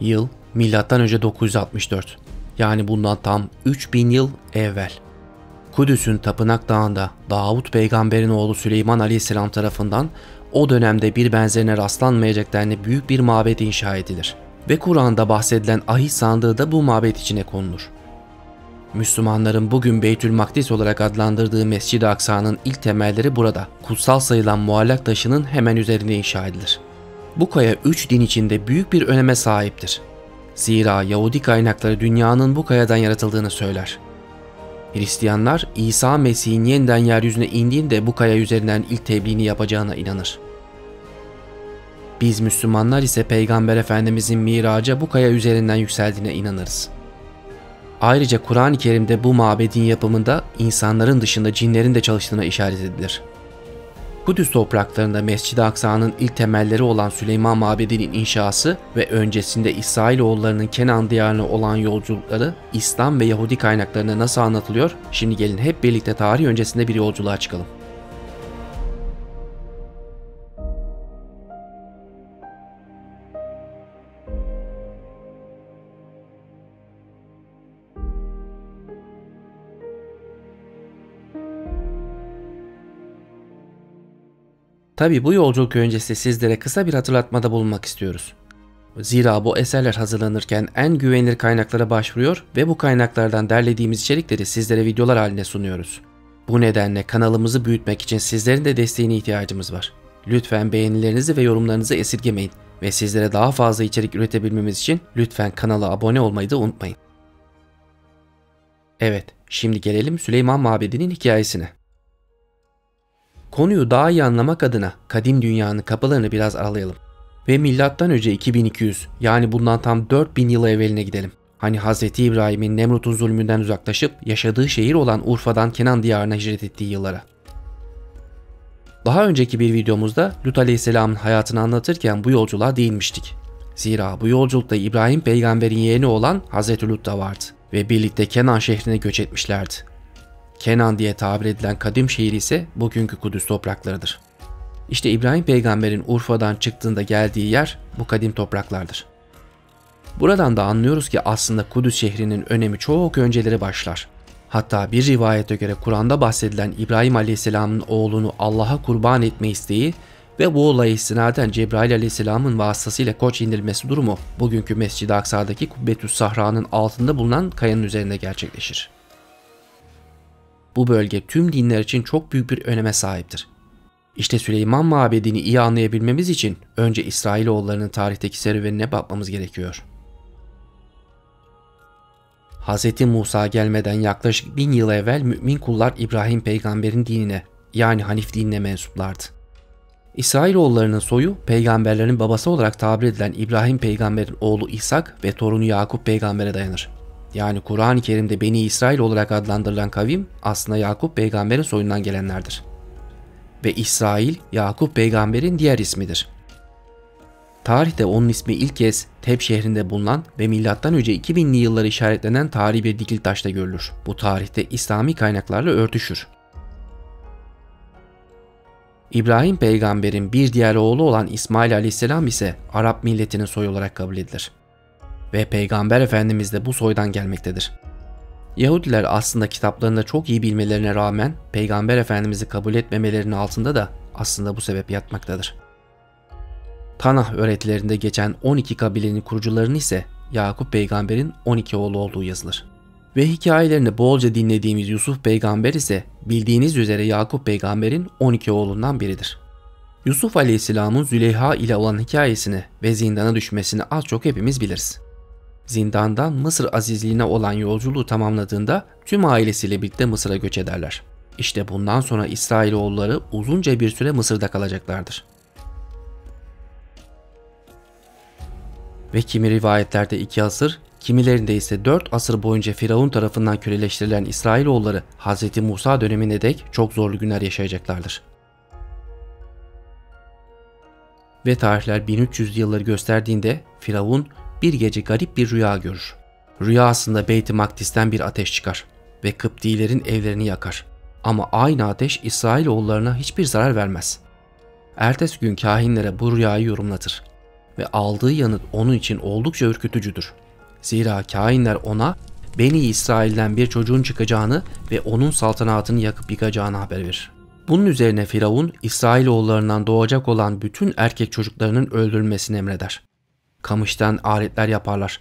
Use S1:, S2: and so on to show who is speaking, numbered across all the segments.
S1: Yıl M.Ö. 964. Yani bundan tam 3000 yıl evvel. Kudüs'ün Tapınak Dağı'nda Davut peygamberin oğlu Süleyman Aleyhisselam tarafından o dönemde bir benzerine rastlanmayacak denli büyük bir mabet inşa edilir. Ve Kur'an'da bahsedilen ahit sandığı da bu mabet içine konulur. Müslümanların bugün Beytül Makdis olarak adlandırdığı Mescid-i Aksa'nın ilk temelleri burada, kutsal sayılan muallak taşının hemen üzerine inşa edilir. Bu kaya üç din içinde büyük bir öneme sahiptir. Zira Yahudi kaynakları dünyanın bu kayadan yaratıldığını söyler. Hristiyanlar İsa Mesih'in yeniden yeryüzüne indiğinde bu kaya üzerinden ilk tebliğini yapacağına inanır. Biz Müslümanlar ise Peygamber Efendimizin miraca bu kaya üzerinden yükseldiğine inanırız. Ayrıca Kur'an-ı Kerim'de bu mabedin yapımında insanların dışında cinlerin de çalıştığına işaret edilir. Kudüs topraklarında Mescid-i Aksa'nın ilk temelleri olan Süleyman Mabedi'nin inşası ve öncesinde İsrailoğullarının Kenan diyarına olan yolculukları İslam ve Yahudi kaynaklarında nasıl anlatılıyor? Şimdi gelin hep birlikte tarih öncesinde bir yolculuğa çıkalım. Tabi bu yolculuk öncesi sizlere kısa bir hatırlatmada bulunmak istiyoruz. Zira bu eserler hazırlanırken en güvenilir kaynaklara başvuruyor ve bu kaynaklardan derlediğimiz içerikleri sizlere videolar halinde sunuyoruz. Bu nedenle kanalımızı büyütmek için sizlerin de desteğine ihtiyacımız var. Lütfen beğenilerinizi ve yorumlarınızı esirgemeyin ve sizlere daha fazla içerik üretebilmemiz için lütfen kanala abone olmayı da unutmayın. Evet, şimdi gelelim Süleyman Mabedi'nin hikayesine. Konuyu daha iyi anlamak adına kadim dünyanın kapılarını biraz aralayalım. Ve milattan önce 2200 yani bundan tam 4000 yıl evveline gidelim. Hani Hz. İbrahim'in Nemrut'un zulmünden uzaklaşıp yaşadığı şehir olan Urfa'dan Kenan diyarına hicret ettiği yıllara. Daha önceki bir videomuzda Lut Aleyhisselam'ın hayatını anlatırken bu yolculuğa değinmiştik. Zira bu yolculukta İbrahim peygamberin yeğeni olan Hz. Lut da vardı ve birlikte Kenan şehrine göç etmişlerdi. Kenan diye tabir edilen kadim şehir ise bugünkü Kudüs topraklarıdır. İşte İbrahim peygamberin Urfa'dan çıktığında geldiği yer bu kadim topraklardır. Buradan da anlıyoruz ki aslında Kudüs şehrinin önemi çok önceleri başlar. Hatta bir rivayete göre Kur'an'da bahsedilen İbrahim Aleyhisselam'ın oğlunu Allah'a kurban etme isteği ve bu olaya istinaden Cebrail Aleyhisselam'ın vasıtasıyla koç indirilmesi durumu bugünkü Mescid-i Aksa'daki Kubbetüs Sahra'nın altında bulunan kayanın üzerinde gerçekleşir. Bu bölge tüm dinler için çok büyük bir öneme sahiptir. İşte Süleyman Mabedi'ni iyi anlayabilmemiz için önce İsrailoğullarının tarihteki serüvenine bakmamız gerekiyor. Hz. Musa gelmeden yaklaşık bin yıl evvel mümin kullar İbrahim peygamberin dinine yani Hanif dinine mensuplardı. İsrailoğullarının soyu peygamberlerin babası olarak tabir edilen İbrahim peygamberin oğlu İshak ve torunu Yakup peygambere dayanır. Yani Kur'an-ı Kerim'de Beni İsrail olarak adlandırılan kavim aslında Yakup peygamberin soyundan gelenlerdir. Ve İsrail Yakup peygamberin diğer ismidir. Tarihte onun ismi ilk kez Teb şehrinde bulunan ve M.Ö. 2000'li yılları işaretlenen tarihi bir dikil taşta görülür. Bu tarihte İslami kaynaklarla örtüşür. İbrahim peygamberin bir diğer oğlu olan İsmail aleyhisselam ise Arap milletinin soyu olarak kabul edilir ve Peygamber Efendimiz de bu soydan gelmektedir. Yahudiler aslında kitaplarında çok iyi bilmelerine rağmen Peygamber Efendimiz'i kabul etmemelerinin altında da aslında bu sebep yatmaktadır. Tanah öğretilerinde geçen 12 kabilenin kurucularının ise Yakup peygamberin 12 oğlu olduğu yazılır. Ve hikayelerini bolca dinlediğimiz Yusuf peygamber ise bildiğiniz üzere Yakup peygamberin 12 oğlundan biridir. Yusuf aleyhisselamın Züleyha ile olan hikayesini ve zindana düşmesini az çok hepimiz biliriz zindandan Mısır azizliğine olan yolculuğu tamamladığında tüm ailesiyle birlikte Mısır'a göç ederler. İşte bundan sonra İsrailoğulları uzunca bir süre Mısır'da kalacaklardır. Ve kimi rivayetlerde iki asır, kimilerinde ise dört asır boyunca Firavun tarafından köleleştirilen İsrailoğulları Hz. Musa dönemine dek çok zorlu günler yaşayacaklardır. Ve tarihler 1300 yılları gösterdiğinde Firavun bir gece garip bir rüya görür. Rüyasında Beyt-i Makdis'ten bir ateş çıkar ve Kıptilerin evlerini yakar. Ama aynı ateş İsrailoğullarına hiçbir zarar vermez. Ertesi gün kahinlere bu rüyayı yorumlatır ve aldığı yanıt onun için oldukça ürkütücüdür. Zira kainler ona Beni İsrail'den bir çocuğun çıkacağını ve onun saltanatını yakıp yıkacağını haber verir. Bunun üzerine Firavun İsrailoğullarından doğacak olan bütün erkek çocuklarının öldürülmesini emreder. Kamıştan aletler yaparlar.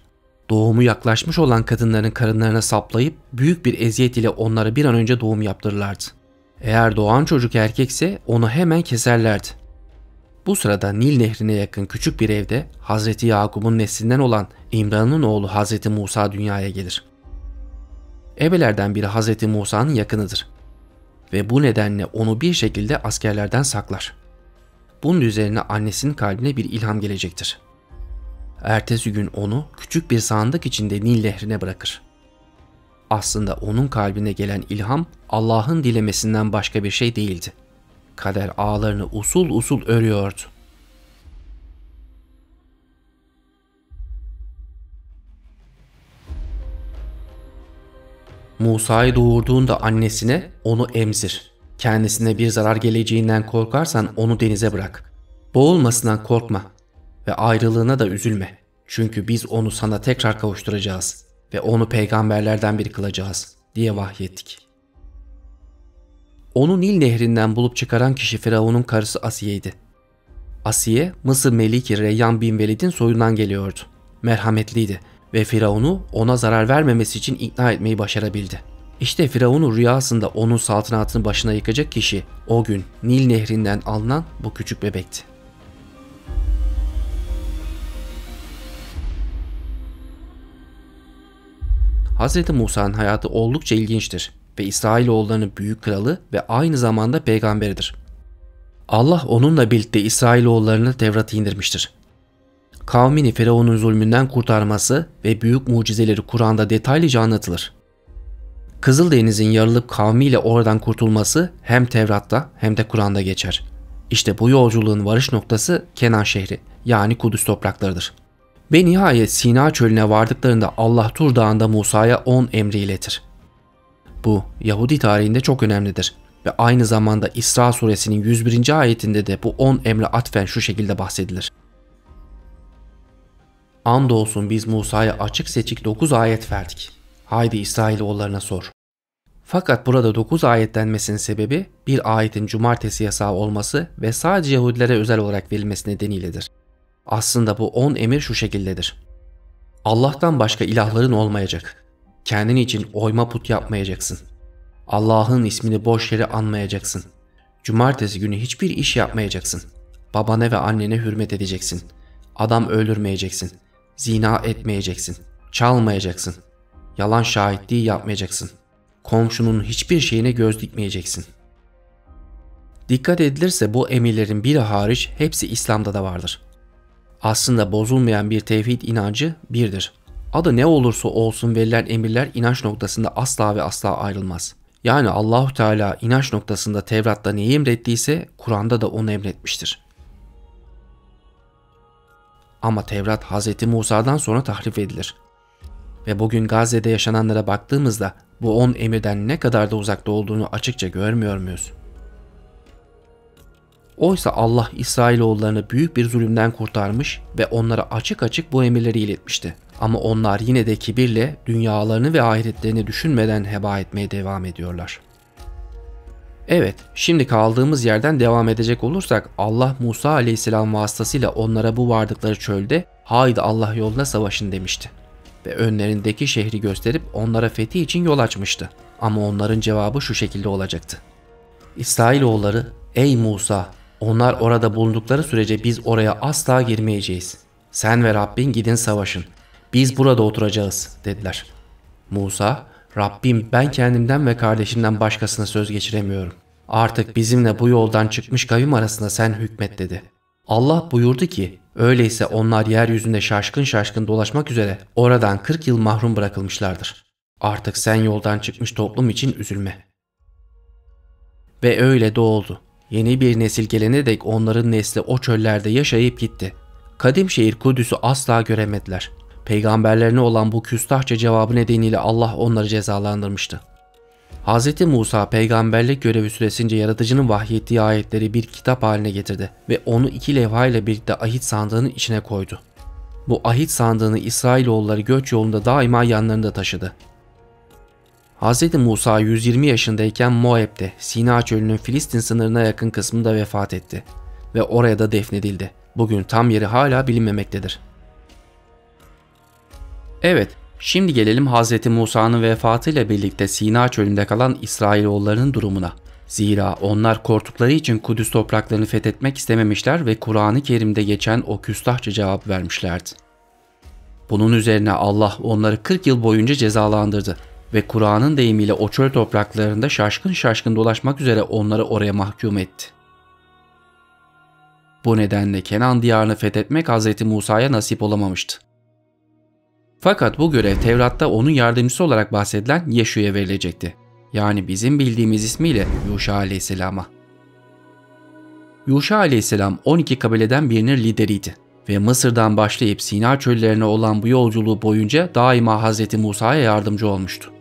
S1: Doğumu yaklaşmış olan kadınların karınlarına saplayıp büyük bir eziyet ile onlara bir an önce doğum yaptırırlardı. Eğer doğan çocuk erkekse onu hemen keserlerdi. Bu sırada Nil nehrine yakın küçük bir evde Hazreti Yakup'un neslinden olan İmran'ın oğlu Hazreti Musa dünyaya gelir. Ebelerden biri Hazreti Musa'nın yakınıdır ve bu nedenle onu bir şekilde askerlerden saklar. Bunun üzerine annesinin kalbine bir ilham gelecektir. Ertesi gün onu küçük bir sandık içinde Nil nehrine bırakır. Aslında onun kalbine gelen ilham Allah'ın dilemesinden başka bir şey değildi. Kader ağlarını usul usul örüyordu. Musa'yı doğurduğunda annesine onu emzir. Kendisine bir zarar geleceğinden korkarsan onu denize bırak. Boğulmasından korkma ve ayrılığına da üzülme. Çünkü biz onu sana tekrar kavuşturacağız ve onu peygamberlerden biri kılacağız diye vahyettik. Onu Nil nehrinden bulup çıkaran kişi Firavun'un karısı Asiye'ydi. Asiye, Mısır Meliki Reyyan bin Velid'in soyundan geliyordu. Merhametliydi ve Firavun'u ona zarar vermemesi için ikna etmeyi başarabildi. İşte Firavun'un rüyasında onun saltanatını başına yıkacak kişi o gün Nil nehrinden alınan bu küçük bebekti. Hz. Musa'nın hayatı oldukça ilginçtir ve İsrailoğullarının büyük kralı ve aynı zamanda peygamberidir. Allah onunla birlikte İsrailoğullarını Tevrat'ı indirmiştir kavmini Firavun'un zulmünden kurtarması ve büyük mucizeleri Kur'an'da detaylıca anlatılır. Kızıldeniz'in yarılıp kavmiyle oradan kurtulması hem Tevrat'ta hem de Kur'an'da geçer. İşte bu yolculuğun varış noktası Kenan şehri yani Kudüs topraklarıdır. Ve nihayet Sina çölüne vardıklarında Allah Tur Dağı'nda Musa'ya 10 emri iletir. Bu Yahudi tarihinde çok önemlidir ve aynı zamanda İsra suresinin 101. ayetinde de bu 10 emre atfen şu şekilde bahsedilir. Andolsun biz Musa'ya açık seçik 9 ayet verdik. Haydi İsrailoğullarına sor. Fakat burada 9 ayet denmesinin sebebi bir ayetin cumartesi yasağı olması ve sadece Yahudilere özel olarak verilmesi nedeniyledir. Aslında bu 10 emir şu şekildedir. Allah'tan başka ilahların olmayacak. Kendin için oyma put yapmayacaksın. Allah'ın ismini boş yere anmayacaksın. Cumartesi günü hiçbir iş yapmayacaksın. Babana ve annene hürmet edeceksin. Adam öldürmeyeceksin. Zina etmeyeceksin. Çalmayacaksın. Yalan şahitliği yapmayacaksın. Komşunun hiçbir şeyine göz dikmeyeceksin. Dikkat edilirse bu emirlerin biri hariç hepsi İslam'da da vardır. Aslında bozulmayan bir tevhid inancı birdir. Adı ne olursa olsun verilen emirler inanç noktasında asla ve asla ayrılmaz. Yani Allahu Teala inanç noktasında Tevrat'ta neyi emrettiyse Kur'an'da da onu emretmiştir. Ama Tevrat Hz. Musa'dan sonra tahrif edilir. Ve bugün Gazze'de yaşananlara baktığımızda bu on emirden ne kadar da uzakta olduğunu açıkça görmüyor muyuz? Oysa Allah İsrailoğullarını büyük bir zulümden kurtarmış ve onlara açık açık bu emirleri iletmişti. Ama onlar yine de kibirle dünyalarını ve ahiretlerini düşünmeden heba etmeye devam ediyorlar. Evet, şimdi kaldığımız yerden devam edecek olursak Allah Musa aleyhisselam vasıtasıyla onlara bu vardıkları çölde haydi Allah yoluna savaşın demişti. Ve önlerindeki şehri gösterip onlara fethi için yol açmıştı. Ama onların cevabı şu şekilde olacaktı. İsrailoğulları ey Musa onlar orada bulundukları sürece biz oraya asla girmeyeceğiz. Sen ve Rabbin gidin savaşın. Biz burada oturacağız dediler. Musa Rabbim ben kendimden ve kardeşimden başkasına söz geçiremiyorum. Artık bizimle bu yoldan çıkmış kavim arasında sen hükmet dedi. Allah buyurdu ki öyleyse onlar yeryüzünde şaşkın şaşkın dolaşmak üzere oradan 40 yıl mahrum bırakılmışlardır. Artık sen yoldan çıkmış toplum için üzülme. Ve öyle de oldu. Yeni bir nesil gelene dek onların nesli o çöllerde yaşayıp gitti. Kadim şehir Kudüs'ü asla göremediler. Peygamberlerine olan bu küstahça cevabı nedeniyle Allah onları cezalandırmıştı. Hz. Musa peygamberlik görevi süresince yaratıcının vahyettiği ayetleri bir kitap haline getirdi ve onu iki levha ile birlikte ahit sandığının içine koydu. Bu ahit sandığını İsrailoğulları göç yolunda daima yanlarında taşıdı. Hz. Musa 120 yaşındayken Moab'de Sina çölünün Filistin sınırına yakın kısmında vefat etti ve oraya da defnedildi. Bugün tam yeri hala bilinmemektedir. Evet, şimdi gelelim Hz. Musa'nın vefatıyla birlikte Sina çölünde kalan İsrailoğullarının durumuna. Zira onlar korktukları için Kudüs topraklarını fethetmek istememişler ve Kur'an-ı Kerim'de geçen o küstahça cevap vermişlerdi. Bunun üzerine Allah onları 40 yıl boyunca cezalandırdı ve Kur'an'ın deyimiyle o çöl topraklarında şaşkın şaşkın dolaşmak üzere onları oraya mahkum etti. Bu nedenle Kenan diyarını fethetmek Hz. Musa'ya nasip olamamıştı. Fakat bu görev Tevrat'ta onun yardımcısı olarak bahsedilen Yeşu'ya verilecekti. Yani bizim bildiğimiz ismiyle Yuşa aleyhisselama. Yuşa aleyhisselam 12 kabileden birinin lideriydi ve Mısır'dan başlayıp Sina çöllerine olan bu yolculuğu boyunca daima Hz. Musa'ya yardımcı olmuştu.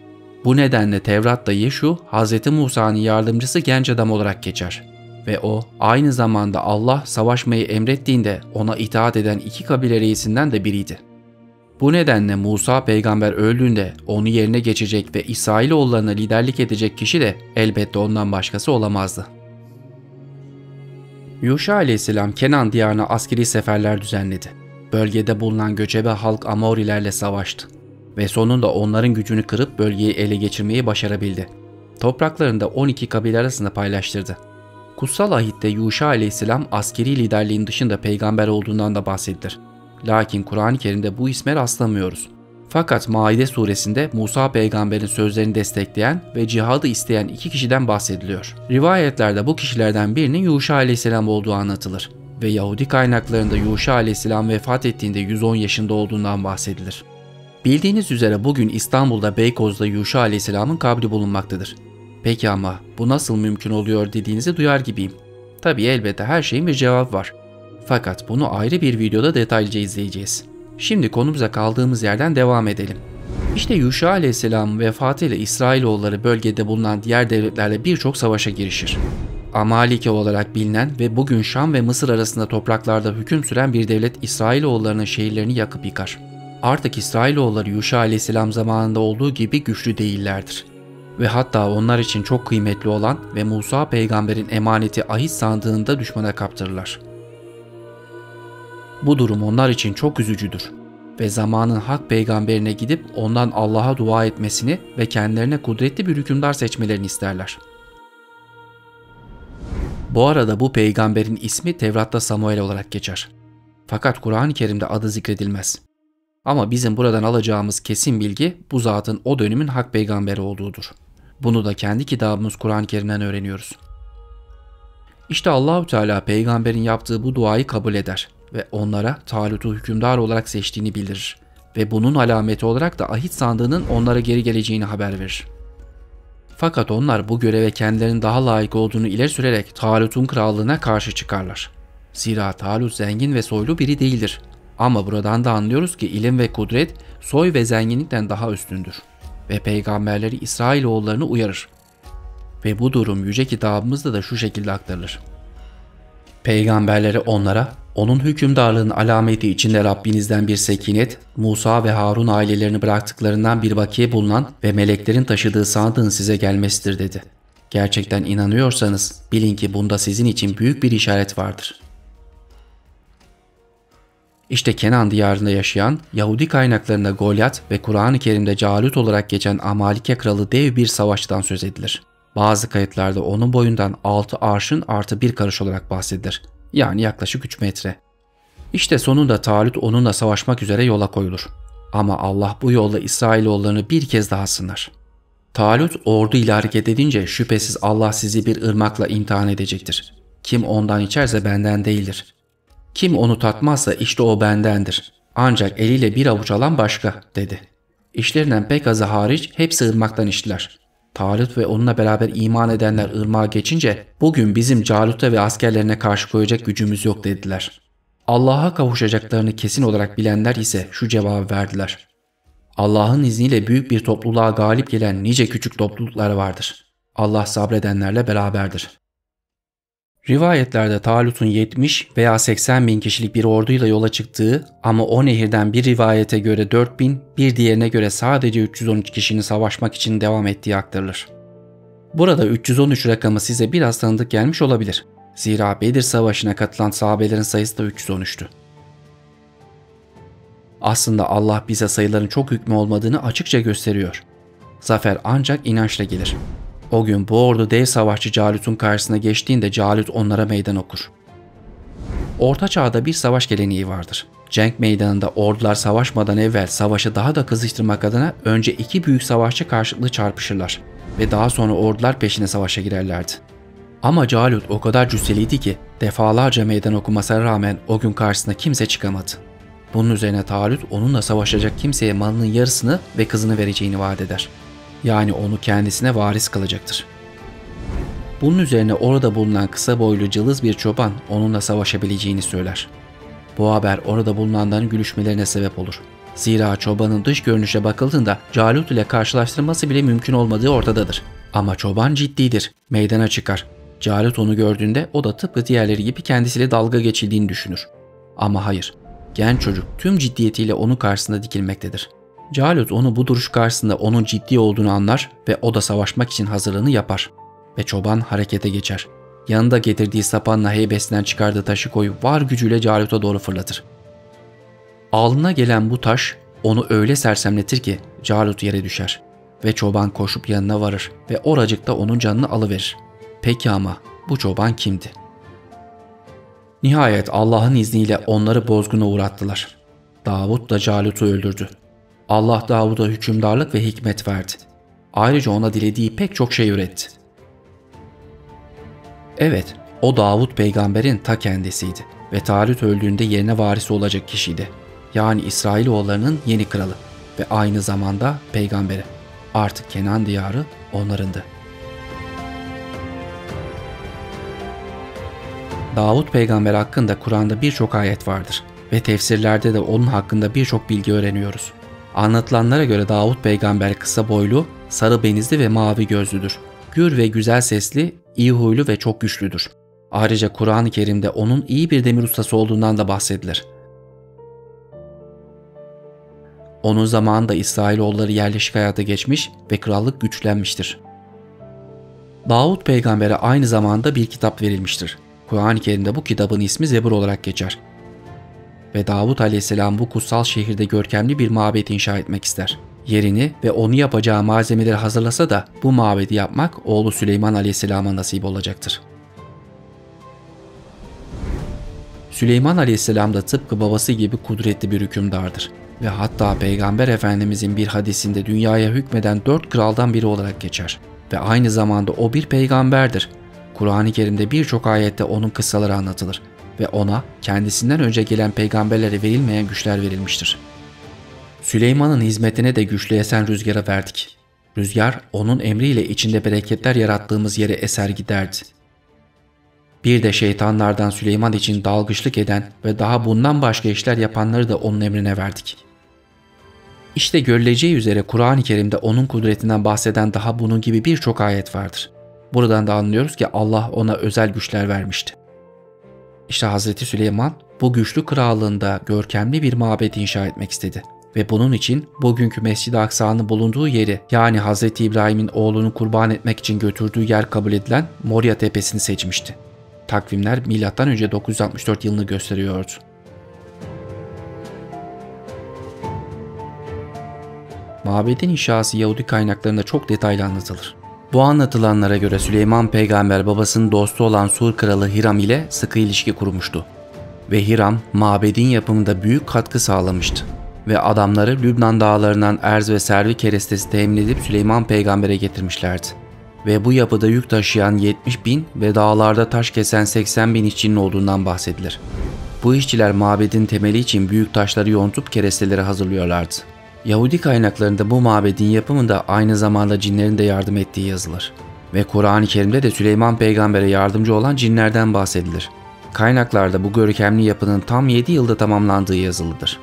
S1: Bu nedenle Tevrat'ta Yeşu, Hz. Musa'nın yardımcısı genç adam olarak geçer. Ve o aynı zamanda Allah savaşmayı emrettiğinde ona itaat eden iki kabile reisinden de biriydi. Bu nedenle Musa peygamber öldüğünde onu yerine geçecek ve İsrailoğullarına liderlik edecek kişi de elbette ondan başkası olamazdı. Yuşa aleyhisselam Kenan diyarına askeri seferler düzenledi. Bölgede bulunan göçebe halk Amorilerle savaştı ve sonunda onların gücünü kırıp bölgeyi ele geçirmeyi başarabildi. Topraklarını da 12 kabile arasında paylaştırdı. Kutsal ahitte Yuşa aleyhisselam askeri liderliğin dışında peygamber olduğundan da bahsedilir. Lakin Kur'an-ı Kerim'de bu isme rastlamıyoruz. Fakat Maide suresinde Musa peygamberin sözlerini destekleyen ve cihadı isteyen iki kişiden bahsediliyor. Rivayetlerde bu kişilerden birinin Yuşa aleyhisselam olduğu anlatılır ve Yahudi kaynaklarında Yuşa aleyhisselam vefat ettiğinde 110 yaşında olduğundan bahsedilir. Bildiğiniz üzere bugün İstanbul'da Beykoz'da Yuşa aleyhisselamın kabri bulunmaktadır. Peki ama bu nasıl mümkün oluyor dediğinizi duyar gibiyim. Tabi elbette her şeyin bir cevabı var. Fakat bunu ayrı bir videoda detaylıca izleyeceğiz. Şimdi konumuza kaldığımız yerden devam edelim. İşte Yuşa aleyhisselamın vefatıyla İsrailoğulları bölgede bulunan diğer devletlerle birçok savaşa girişir. Amalike olarak bilinen ve bugün Şam ve Mısır arasında topraklarda hüküm süren bir devlet İsrailoğullarının şehirlerini yakıp yıkar. Artık İsrailoğulları Yuşa aleyhisselam zamanında olduğu gibi güçlü değillerdir. Ve hatta onlar için çok kıymetli olan ve Musa peygamberin emaneti ahit sandığında düşmana kaptırırlar. Bu durum onlar için çok üzücüdür ve zamanın hak peygamberine gidip ondan Allah'a dua etmesini ve kendilerine kudretli bir hükümdar seçmelerini isterler. Bu arada bu peygamberin ismi Tevrat'ta Samuel olarak geçer. Fakat Kur'an-ı Kerim'de adı zikredilmez. Ama bizim buradan alacağımız kesin bilgi bu zatın o dönemin hak peygamberi olduğudur. Bunu da kendi kitabımız Kur'an-ı Kerim'den öğreniyoruz. İşte Allahü Teala peygamberin yaptığı bu duayı kabul eder ve onlara Talut'u hükümdar olarak seçtiğini bildirir ve bunun alameti olarak da ahit sandığının onlara geri geleceğini haber verir. Fakat onlar bu göreve kendilerinin daha layık olduğunu ileri sürerek Talut'un krallığına karşı çıkarlar. Zira Talut zengin ve soylu biri değildir. Ama buradan da anlıyoruz ki ilim ve kudret soy ve zenginlikten daha üstündür. Ve peygamberleri İsrailoğullarını uyarır. Ve bu durum yüce kitabımızda da şu şekilde aktarılır. Peygamberleri onlara onun hükümdarlığının alameti içinde Rabbinizden bir sekinet, Musa ve Harun ailelerini bıraktıklarından bir bakiye bulunan ve meleklerin taşıdığı sandığın size gelmesidir dedi. Gerçekten inanıyorsanız bilin ki bunda sizin için büyük bir işaret vardır. İşte Kenan diyarında yaşayan Yahudi kaynaklarında Golyat ve Kur'an-ı Kerim'de Calut olarak geçen Amalike kralı dev bir savaştan söz edilir. Bazı kayıtlarda onun boyundan 6 arşın artı bir karış olarak bahsedilir. Yani yaklaşık 3 metre. İşte sonunda Talut onunla savaşmak üzere yola koyulur. Ama Allah bu yolla İsrailoğullarını bir kez daha sınar. Talut ordu ile hareket edince şüphesiz Allah sizi bir ırmakla imtihan edecektir. Kim ondan içerse benden değildir. Kim onu tatmazsa işte o bendendir. Ancak eliyle bir avuç alan başka dedi. İşlerinden pek azı hariç hepsi ırmaktan içtiler. Talut ve onunla beraber iman edenler ırmağa geçince bugün bizim Calut'a ve askerlerine karşı koyacak gücümüz yok dediler. Allah'a kavuşacaklarını kesin olarak bilenler ise şu cevabı verdiler. Allah'ın izniyle büyük bir topluluğa galip gelen nice küçük topluluklar vardır. Allah sabredenlerle beraberdir. Rivayetlerde Talut'un 70 veya 80 bin kişilik bir orduyla yola çıktığı ama o nehirden bir rivayete göre 4 bin, bir diğerine göre sadece 313 kişinin savaşmak için devam ettiği aktarılır. Burada 313 rakamı size biraz tanıdık gelmiş olabilir. Zira Bedir Savaşı'na katılan sahabelerin sayısı da 313'tü. Aslında Allah bize sayıların çok hükmü olmadığını açıkça gösteriyor. Zafer ancak inançla gelir. O gün bu ordu dev savaşçı Calut'un karşısına geçtiğinde Calut onlara meydan okur. Orta çağda bir savaş geleneği vardır. Cenk meydanında ordular savaşmadan evvel savaşı daha da kızıştırmak adına önce iki büyük savaşçı karşılıklı çarpışırlar ve daha sonra ordular peşine savaşa girerlerdi. Ama Calut o kadar cüsseliydi ki defalarca meydan okumasına rağmen o gün karşısına kimse çıkamadı. Bunun üzerine Talut onunla savaşacak kimseye malının yarısını ve kızını vereceğini vaat eder. Yani onu kendisine varis kılacaktır. Bunun üzerine orada bulunan kısa boylu cılız bir çoban onunla savaşabileceğini söyler. Bu haber orada bulunanların gülüşmelerine sebep olur. Zira çobanın dış görünüşe bakıldığında Calut ile karşılaştırması bile mümkün olmadığı ortadadır. Ama çoban ciddidir, meydana çıkar. Calut onu gördüğünde o da tıpkı diğerleri gibi kendisiyle dalga geçildiğini düşünür. Ama hayır, genç çocuk tüm ciddiyetiyle onun karşısında dikilmektedir. Calut onu bu duruş karşısında onun ciddi olduğunu anlar ve o da savaşmak için hazırlığını yapar. Ve çoban harekete geçer. Yanında getirdiği sapanla heybesinden çıkardığı taşı koyup var gücüyle Calut'a doğru fırlatır. Alnına gelen bu taş onu öyle sersemletir ki Calut yere düşer ve çoban koşup yanına varır ve oracıkta onun canını alıverir. Peki ama bu çoban kimdi? Nihayet Allah'ın izniyle onları bozguna uğrattılar. Davut da Calut'u öldürdü. Allah Davud'a hükümdarlık ve hikmet verdi. Ayrıca ona dilediği pek çok şey üretti. Evet, o Davud peygamberin ta kendisiydi ve Talut öldüğünde yerine varisi olacak kişiydi. Yani İsrailoğullarının yeni kralı ve aynı zamanda peygamberi. Artık Kenan diyarı onlarındı. Davut peygamber hakkında Kur'an'da birçok ayet vardır ve tefsirlerde de onun hakkında birçok bilgi öğreniyoruz. Anlatılanlara göre Davut peygamber kısa boylu, sarı benizli ve mavi gözlüdür. Gür ve güzel sesli, iyi huylu ve çok güçlüdür. Ayrıca Kur'an-ı Kerim'de onun iyi bir demir ustası olduğundan da bahsedilir. Onun zamanında İsrailoğulları yerleşik hayata geçmiş ve krallık güçlenmiştir. Davut peygambere aynı zamanda bir kitap verilmiştir. Kur'an-ı Kerim'de bu kitabın ismi Zebur olarak geçer. Ve Davut aleyhisselam bu kutsal şehirde görkemli bir mabet inşa etmek ister. Yerini ve onu yapacağı malzemeleri hazırlasa da bu mabedi yapmak oğlu Süleyman aleyhisselama nasip olacaktır. Süleyman aleyhisselam da tıpkı babası gibi kudretli bir hükümdardır ve hatta Peygamber Efendimizin bir hadisinde dünyaya hükmeden dört kraldan biri olarak geçer ve aynı zamanda o bir peygamberdir. Kur'an-ı Kerim'de birçok ayette onun kıssaları anlatılır ve ona kendisinden önce gelen peygamberlere verilmeyen güçler verilmiştir. Süleyman'ın hizmetine de güçlü esen rüzgara verdik. Rüzgar onun emriyle içinde bereketler yarattığımız yere eser giderdi. Bir de şeytanlardan Süleyman için dalgıçlık eden ve daha bundan başka işler yapanları da onun emrine verdik. İşte görüleceği üzere Kur'an-ı Kerim'de onun kudretinden bahseden daha bunun gibi birçok ayet vardır. Buradan da anlıyoruz ki Allah ona özel güçler vermişti. İşte Hazreti Süleyman bu güçlü krallığında görkemli bir mabet inşa etmek istedi ve bunun için bugünkü Mescid-i Aksa'nın bulunduğu yeri yani Hazreti İbrahim'in oğlunu kurban etmek için götürdüğü yer kabul edilen Moria Tepesi'ni seçmişti. Takvimler M.Ö. 964 yılını gösteriyordu. Mabedin inşası Yahudi kaynaklarında çok detaylı anlatılır. Bu anlatılanlara göre Süleyman peygamber babasının dostu olan Sur kralı Hiram ile sıkı ilişki kurmuştu. Ve Hiram mabedin yapımında büyük katkı sağlamıştı. Ve adamları Lübnan dağlarından erz ve servi kerestesi temin edip Süleyman peygambere getirmişlerdi. Ve bu yapıda yük taşıyan 70 bin ve dağlarda taş kesen 80 bin işçinin olduğundan bahsedilir. Bu işçiler mabedin temeli için büyük taşları yontup keresteleri hazırlıyorlardı. Yahudi kaynaklarında bu mabedin yapımında aynı zamanda cinlerin de yardım ettiği yazılır. Ve Kur'an-ı Kerim'de de Süleyman peygambere yardımcı olan cinlerden bahsedilir. Kaynaklarda bu görkemli yapının tam 7 yılda tamamlandığı yazılıdır.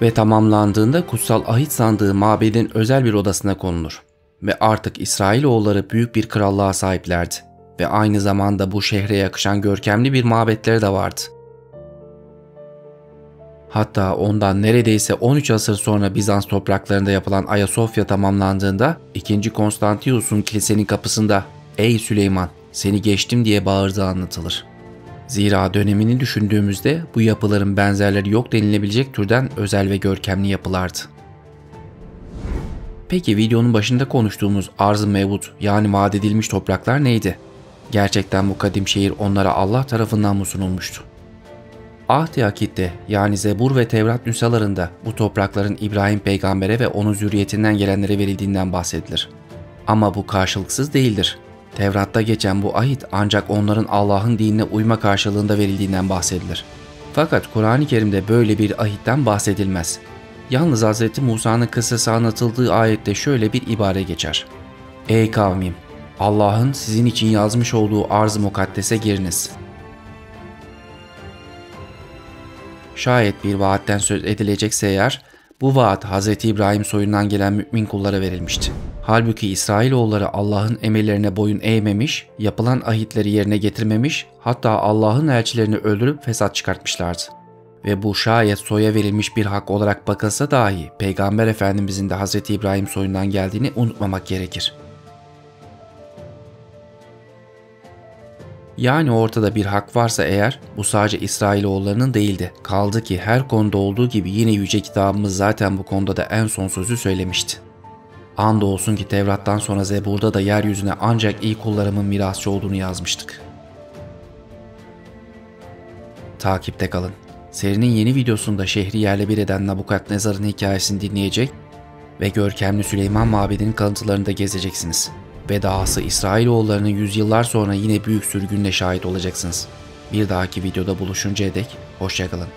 S1: ve tamamlandığında kutsal ahit sandığı mabedin özel bir odasına konulur. Ve artık İsrailoğulları büyük bir krallığa sahiplerdi ve aynı zamanda bu şehre yakışan görkemli bir mabetleri de vardı. Hatta ondan neredeyse 13 asır sonra Bizans topraklarında yapılan Ayasofya tamamlandığında 2. Konstantius'un kilisenin kapısında ''Ey Süleyman seni geçtim'' diye bağırdığı anlatılır. Zira dönemini düşündüğümüzde bu yapıların benzerleri yok denilebilecek türden özel ve görkemli yapılardı. Peki videonun başında konuştuğumuz arz-ı mevut yani vaat edilmiş topraklar neydi? Gerçekten bu kadim şehir onlara Allah tarafından mı sunulmuştu? Ahdi Akit'te yani Zebur ve Tevrat nüshalarında bu toprakların İbrahim peygambere ve onun zürriyetinden gelenlere verildiğinden bahsedilir. Ama bu karşılıksız değildir. Tevrat'ta geçen bu ahit ancak onların Allah'ın dinine uyma karşılığında verildiğinden bahsedilir. Fakat Kur'an-ı Kerim'de böyle bir ahitten bahsedilmez. Yalnız Hz. Musa'nın kıssası anlatıldığı ayette şöyle bir ibare geçer. Ey kavmim! Allah'ın sizin için yazmış olduğu arz-ı mukaddese giriniz. Şayet bir vaatten söz edilecekse eğer, bu vaat Hz. İbrahim soyundan gelen mümin kullara verilmişti. Halbuki İsrailoğulları Allah'ın emirlerine boyun eğmemiş, yapılan ahitleri yerine getirmemiş, hatta Allah'ın elçilerini öldürüp fesat çıkartmışlardı. Ve bu şayet soya verilmiş bir hak olarak bakılsa dahi Peygamber Efendimizin de Hz. İbrahim soyundan geldiğini unutmamak gerekir. Yani ortada bir hak varsa eğer bu sadece İsrailoğullarının değildi. Kaldı ki her konuda olduğu gibi yine yüce kitabımız zaten bu konuda da en son sözü söylemişti. Andolsun ki Tevrat'tan sonra Zebur'da da yeryüzüne ancak iyi kullarımın mirasçı olduğunu yazmıştık. Takipte kalın. Serinin yeni videosunda şehri yerle bir eden Nabukadnezar'ın hikayesini dinleyecek ve görkemli Süleyman Mabedi'nin kalıntılarını da gezeceksiniz. Ve dahası İsrailoğullarının yüzyıllar sonra yine büyük sürgünle şahit olacaksınız. Bir dahaki videoda buluşuncaya dek hoşçakalın.